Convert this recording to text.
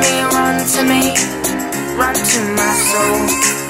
me, run to me, run to my soul.